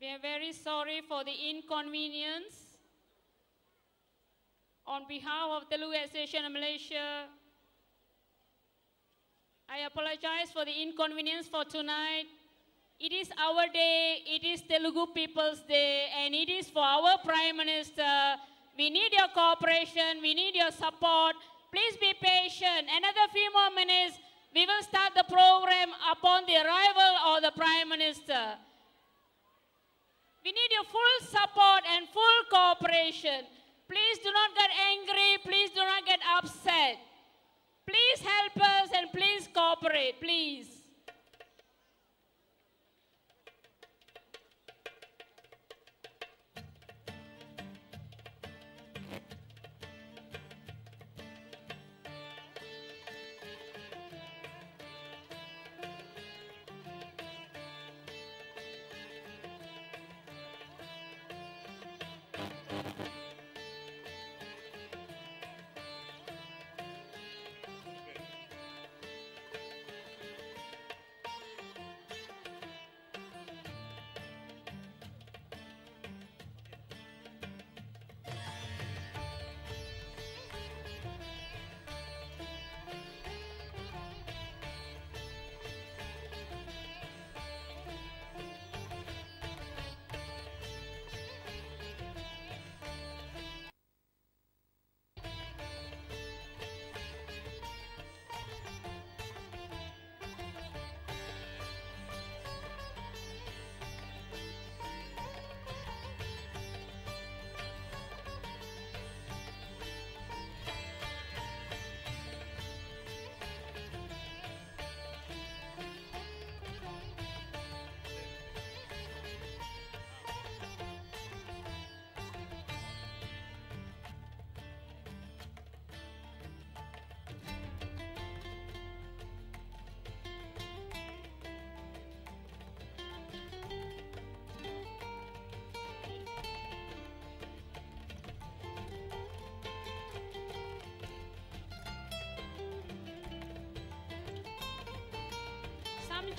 We are very sorry for the inconvenience. On behalf of Telugu Association of Malaysia, I apologize for the inconvenience for tonight. It is our day, it is Telugu People's Day, and it is for our Prime Minister. We need your cooperation, we need your support. Please be patient. Another few more minutes, we will start the program upon the arrival of the Prime Minister. We need your full support and full cooperation. Please do not get angry, please do not get upset. Please help us and please cooperate, please.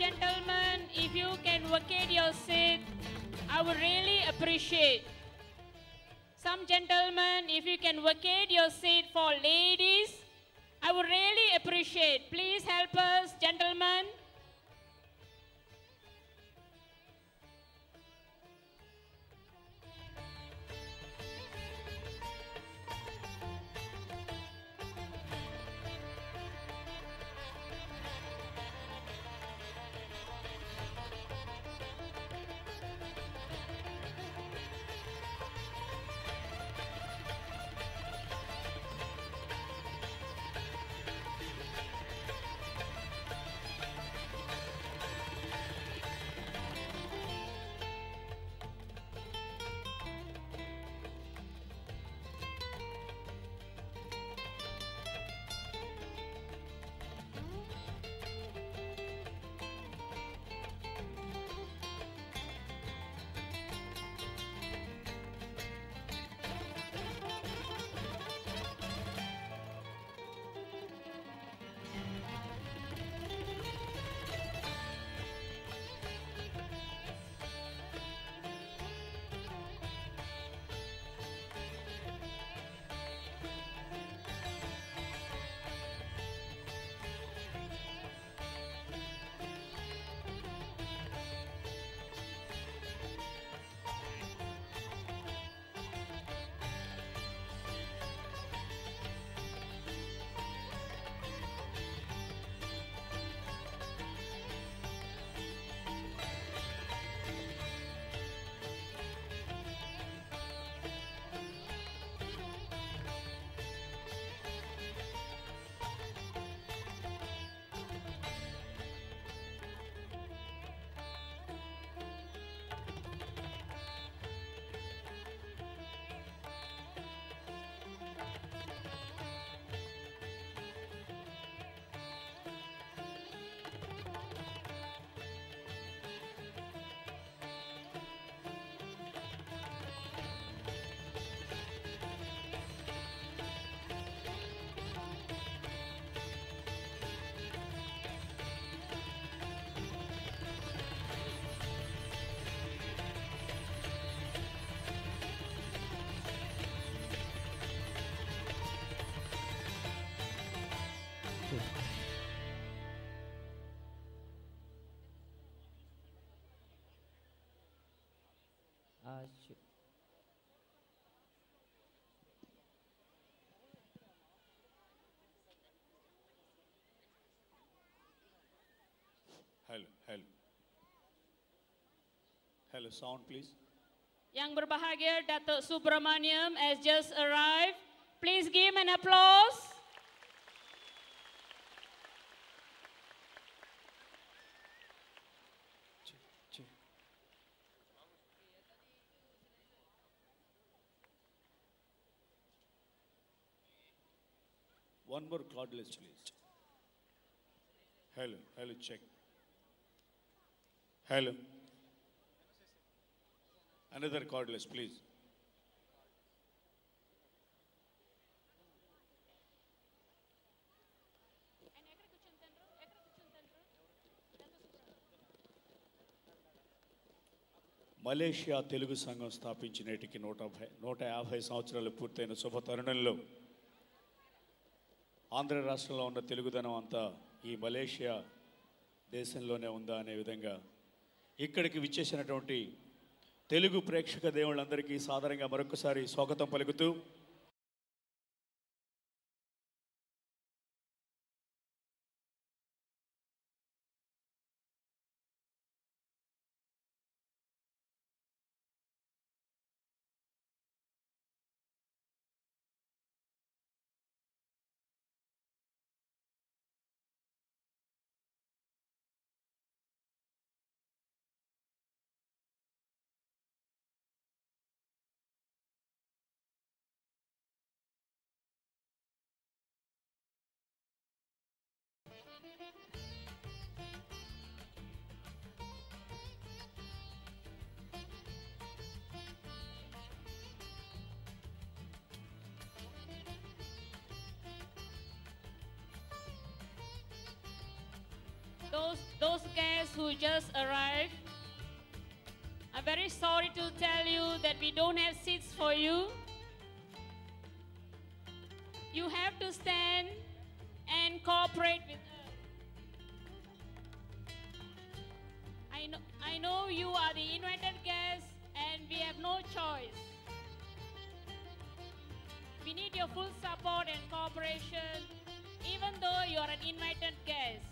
Gentlemen, if you can vacate your seat, I would really appreciate. Some gentlemen, if you can vacate your seat for ladies, I would really appreciate. Please help us, gentlemen. Hello, sound please. Yang berbahagia Datuk Subramaniam has just arrived. Please give him an applause. One more cordless, please. Hello, hello, check. Hello. Another cordless please Malaysia Telugu సంఘం స్థాపించినటికి నూట నూట యాభై సంవత్సరాలు పూర్తయిన శుభ తరుణంలో ఆంధ్ర రాష్ట్రంలో ఉన్న తెలుగుదనం అంతా ఈ మలేషియా దేశంలోనే ఉందా అనే విధంగా ఇక్కడికి విచ్చేసినటువంటి తెలుగు ప్రేక్షక దేవుళ్ళందరికీ సాధారణంగా మరొకసారి స్వాగతం పలుకుతూ Those, guests who just arrived, I'm very sorry to tell you that we don't have seats for you. You have to stand and cooperate with us. I know, I know you are the invited guests and we have no choice. We need your full support and cooperation, even though you are an invited guest.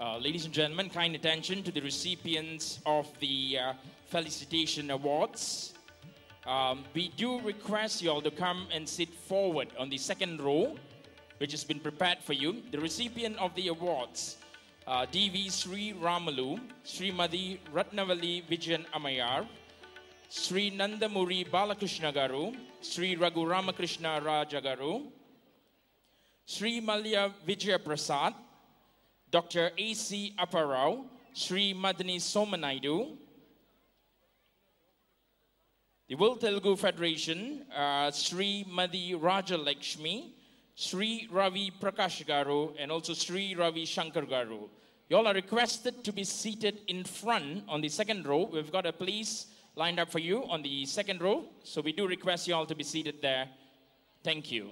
Uh, ladies and gentlemen, kind attention to the recipients of the uh, felicitation awards. Um, we do request you all to come and sit forward on the second row, which has been prepared for you. The recipient of the awards, uh, DV Sri Ramalu, Srimadi Ratnavali Vijayan Amayar, Sri Nandamuri Balakrishna Garu, Sri Raghu Ramakrishna Rajagaru, Sri Malya Vijaya Prasad, Dr. A.C. Apparao, Sri Madani Somanaidu, the World Telugu Federation, uh, Sri Madi Raja Lakshmi, Sri Ravi Prakash Garu, and also Sri Ravi Shankar Garu. You all are requested to be seated in front on the second row. We've got a place lined up for you on the second row, so we do request you all to be seated there. Thank you.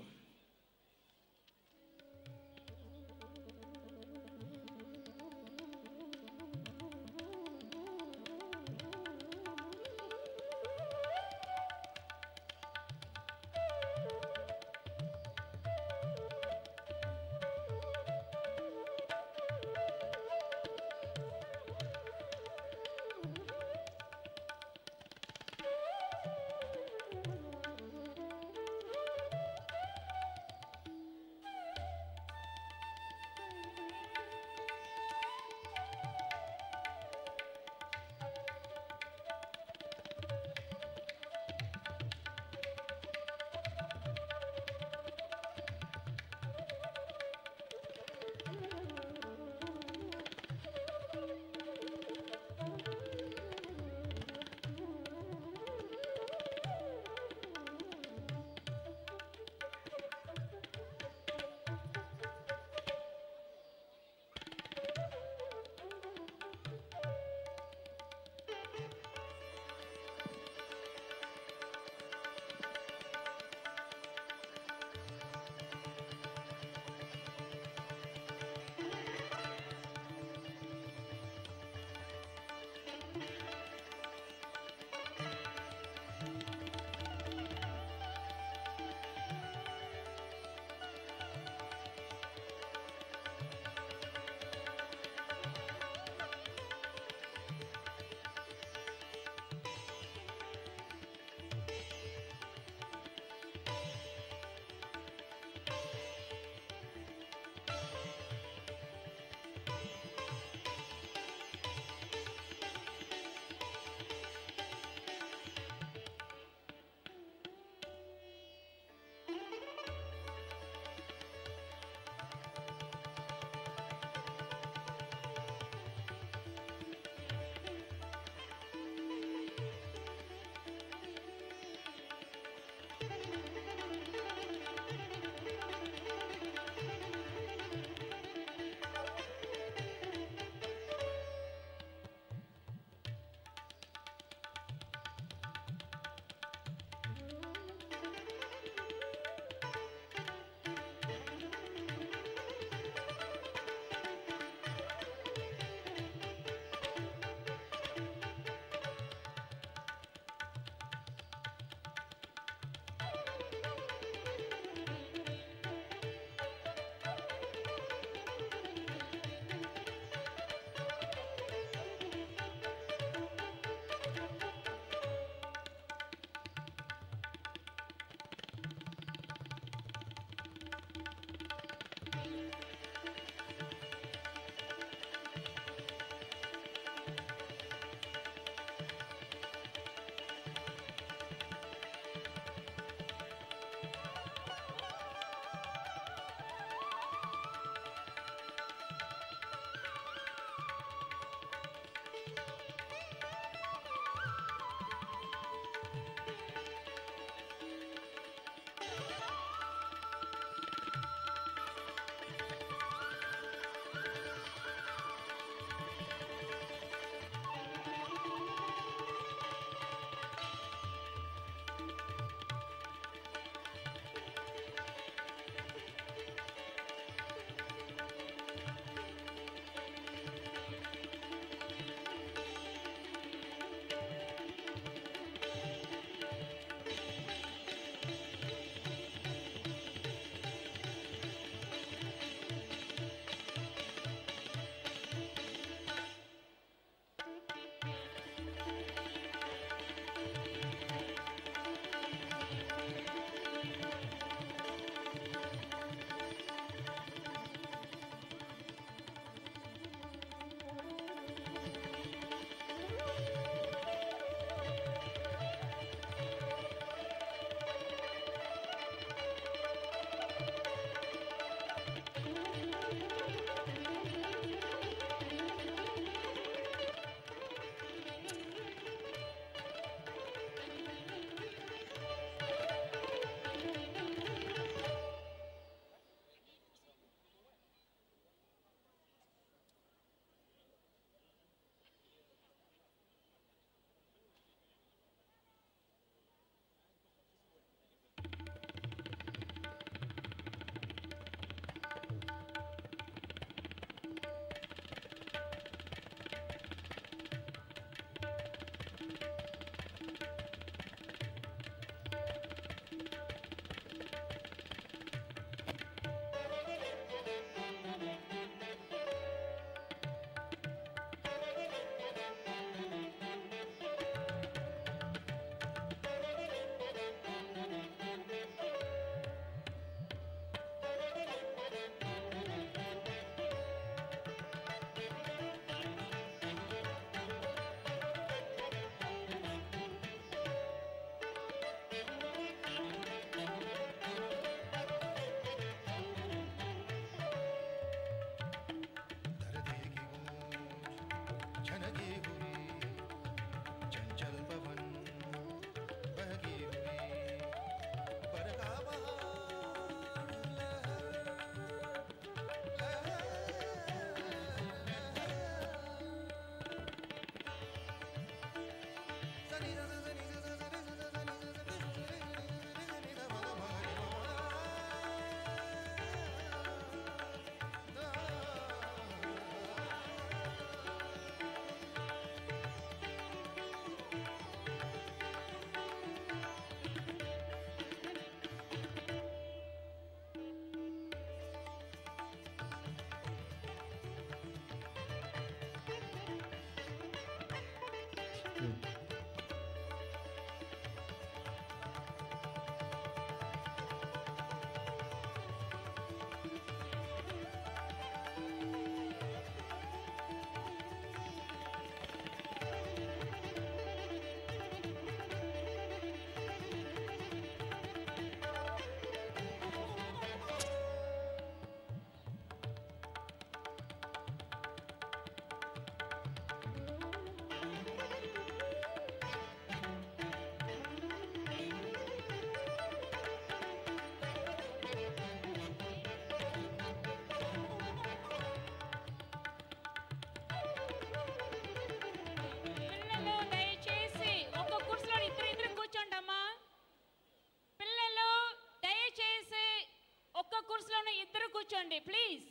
ఒక్క ఇద్దరు కూర్చోండి please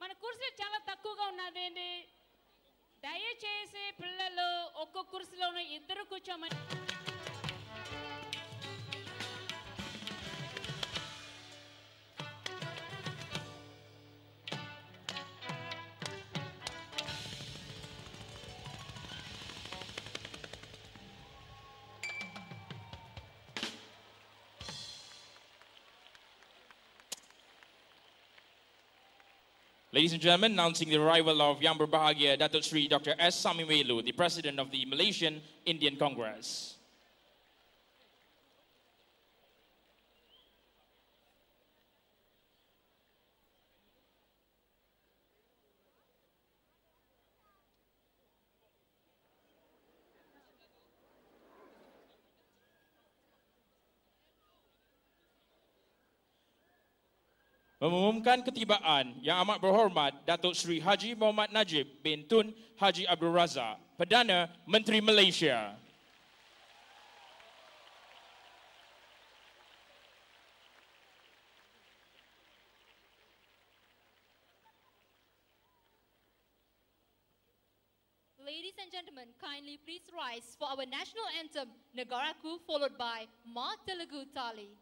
మన కుర్చీ చాలా తక్కువగా ఉన్నదండి దయచేసి పిల్లలు ఒక్కొక్క కుర్సులోనూ ఇద్దరు కూర్చోమని Ladies and gentlemen, announcing the arrival of Yang Berbahagia Datuk Sri Dr. S. Samy Vellu, the President of the Malaysian Indian Congress. Mengumumkan ketibaan yang amat berhormat Datuk Seri Haji Muhammad Najib bin Tun Haji Abdul Razak, Perdana Menteri Malaysia. Ladies and gentlemen, kindly please rise for our national anthem, Nagaraku, followed by Ma Telugu Tali.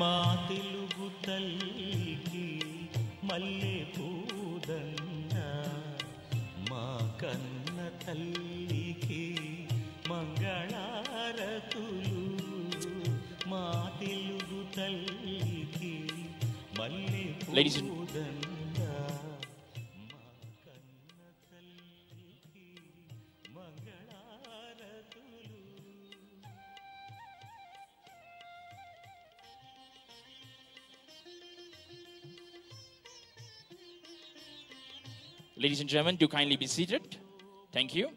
మా తెలుగు తల్లికి మల్లె పూదంట మా కన్న తల్లికి మంగళారతులు. మా తెలుగు తల్లికి మల్లె పూదంట Gentlemen, do kindly be seated. Thank you.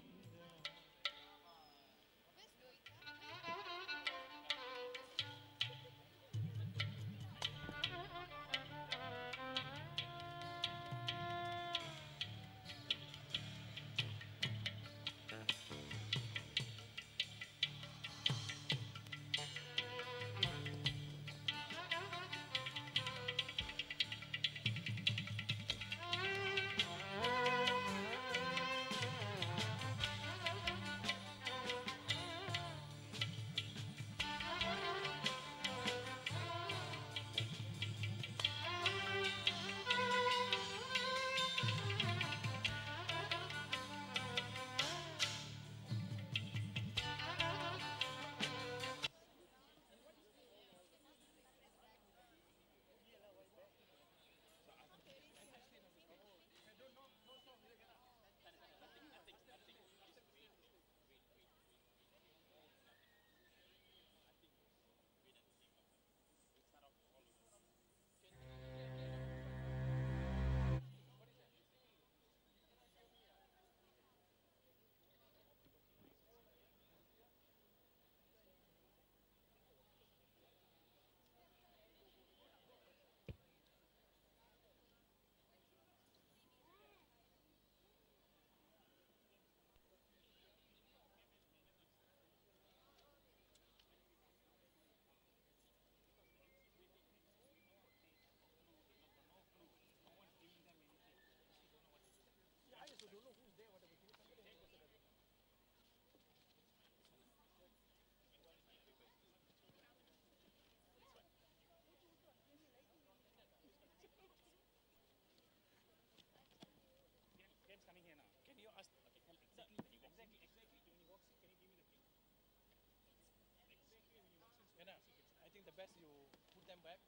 back.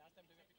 Last time they were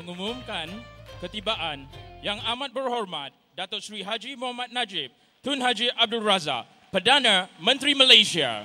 mengumumkan ketibaan Yang Amat Berhormat Datuk Seri Haji Muhammad Najib Tun Haji Abdul Razak, Perdana Menteri Malaysia.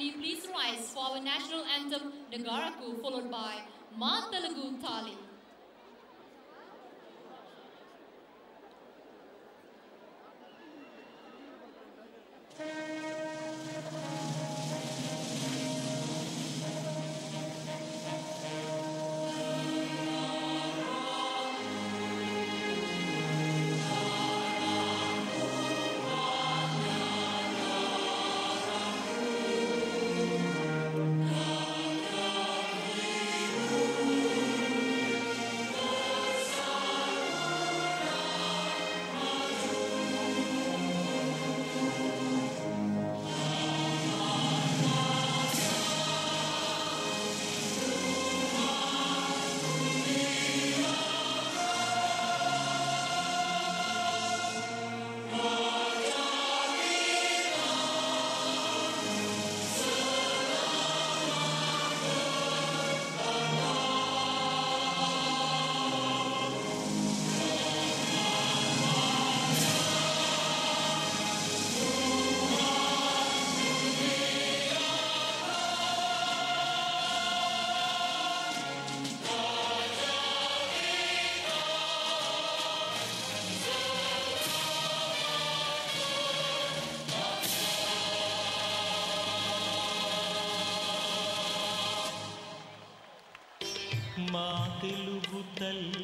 Please rise for our national anthem, Negaraku, followed by Ma Telugu Tali. మా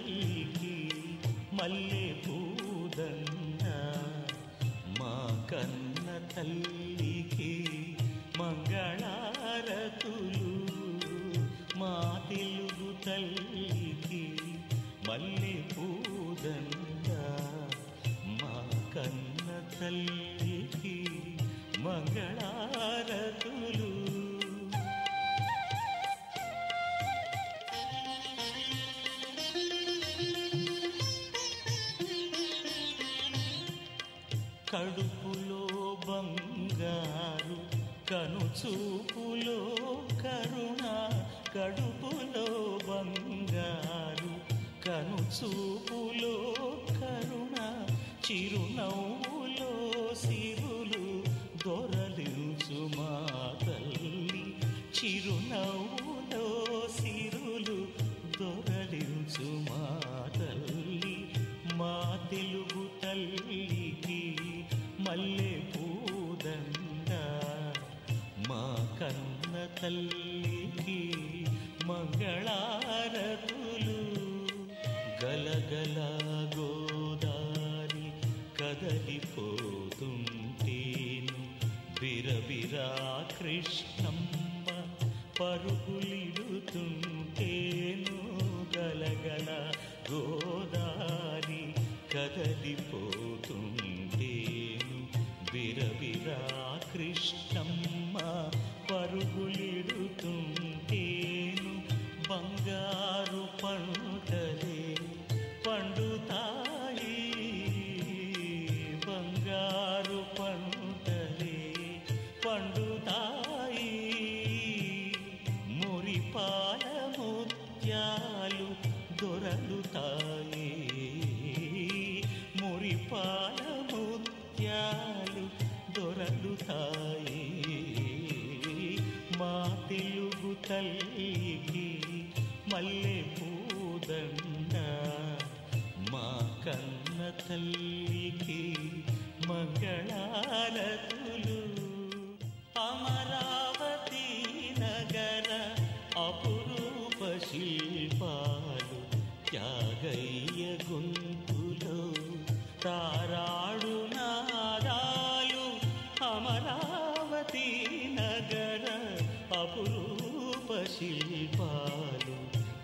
శిల్పాలు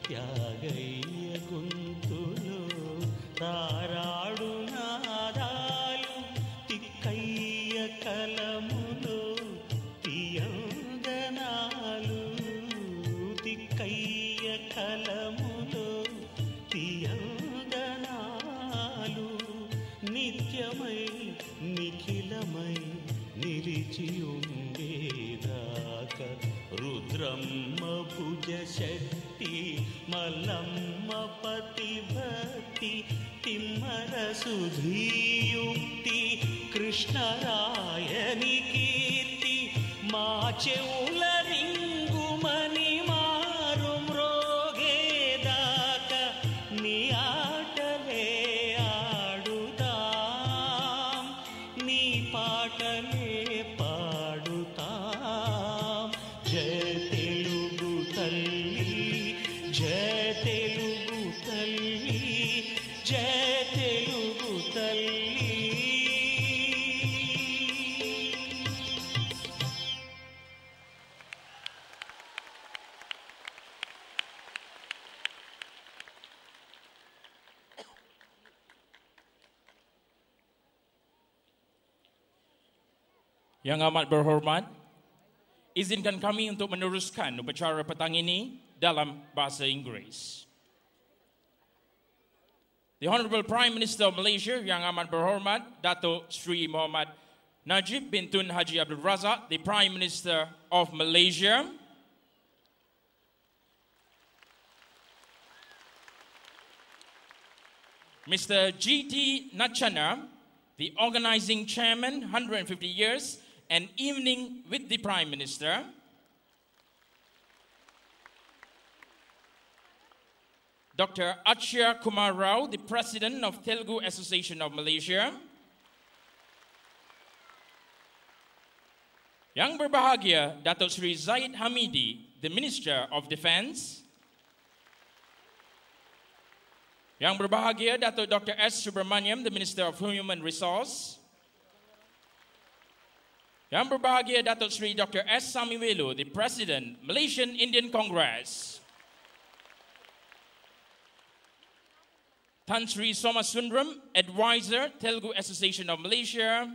త్యాగయ్య గొంతులో తారాడు शक्ति पतिभक्ति मपतिभदसुधीयुक्ति कृष्णरायनि कीर्ति मा च Yang amat berhormat, izinkan kami untuk meneruskan upacara petang ini dalam bahasa Inggeris. The Honorable Prime Minister of Malaysia, Yang amat berhormat, Dato Sri Muhammad Najib bin Tun Haji Abdul Razak, the Prime Minister of Malaysia, Mr. G.T. Nachana, the organizing chairman, 150 years, an evening with the Prime Minister. Dr. Achya Kumar Rao, the president of Telugu Association of Malaysia. Yang berbahagia Datuk Sri Zahid Hamidi, the Minister of Defense. Yang berbahagia Datuk Dr. S. Subramaniam, the Minister of Human Resource. Yang berbahagia Datuk Sri Dr. S. Samy Vellu, the President, Malaysian Indian Congress. Tan Sri Somasundram, Advisor, Telugu Association of Malaysia.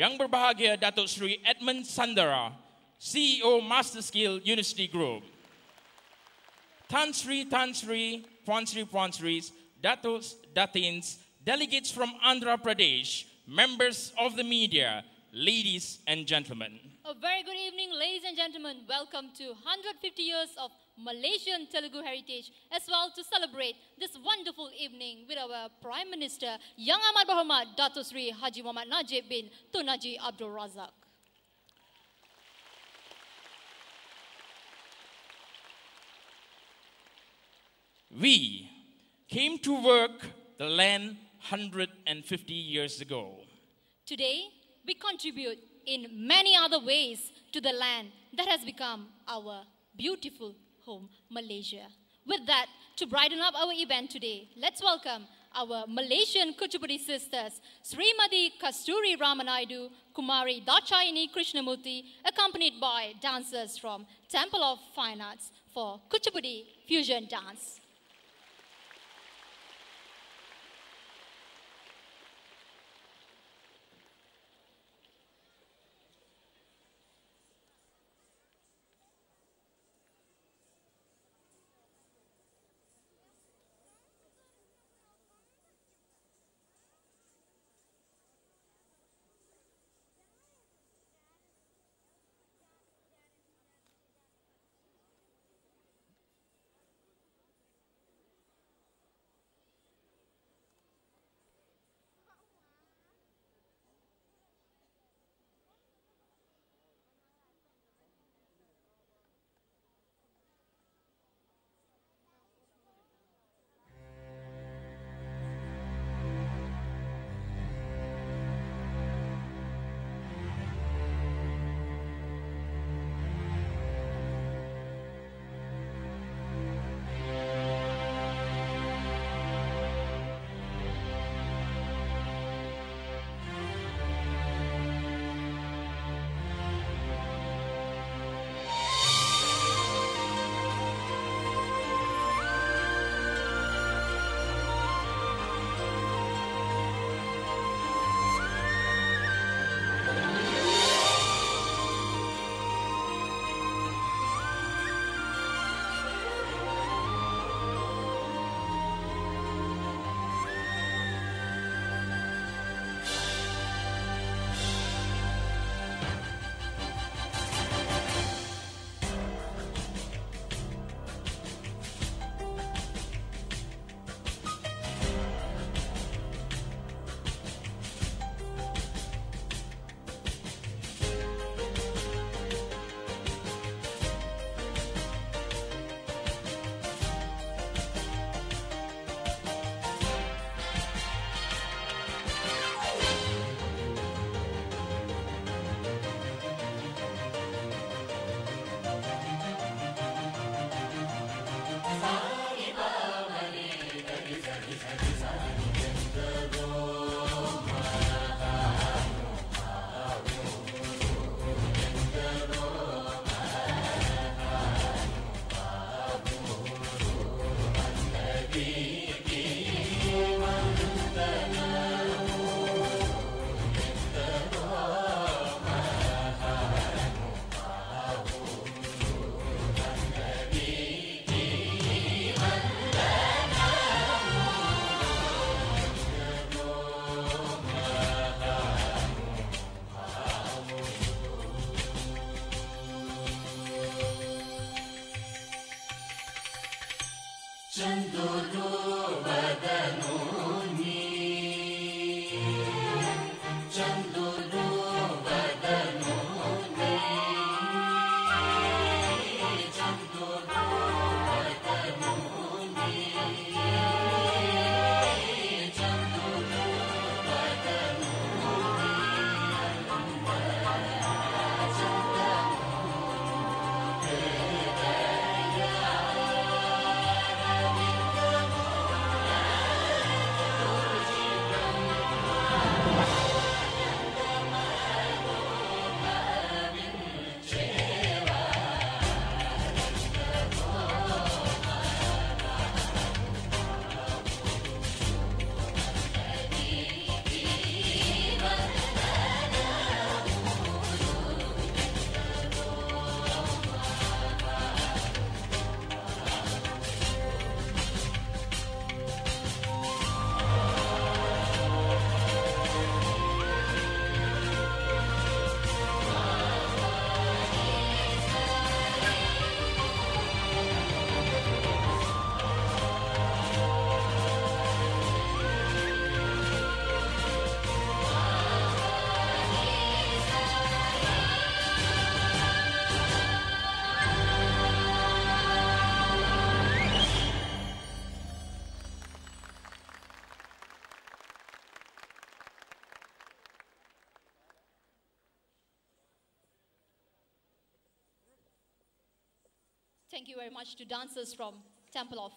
Yang berbahagia Datuk Sri Edmund Santhara, CEO Masterskill University Group. Tan Sri, Tan Sri, Puan Sri, Puan Sris, Datos, Datins, delegates from Andhra Pradesh, members of the media, ladies and gentlemen. A very good evening, ladies and gentlemen. Welcome to 150 years of Malaysian Telugu heritage, as well to celebrate this wonderful evening with our Prime Minister, Yang Amat Berhormat Dato Sri Haji Muhammad Najib bin Tun Haji Abdul Razak. We came to work the land 150 years ago. Today, we contribute in many other ways to the land that has become our beautiful home, Malaysia. With that, to brighten up our event today, let's welcome our Malaysian Kuchipudi sisters, Srimati Kasturi Ramanaidu, Kumari Dachayani Krishnamurti, accompanied by dancers from Temple of Fine Arts for Kuchipudi Fusion Dance. Thank you very much to dancers from Temple of.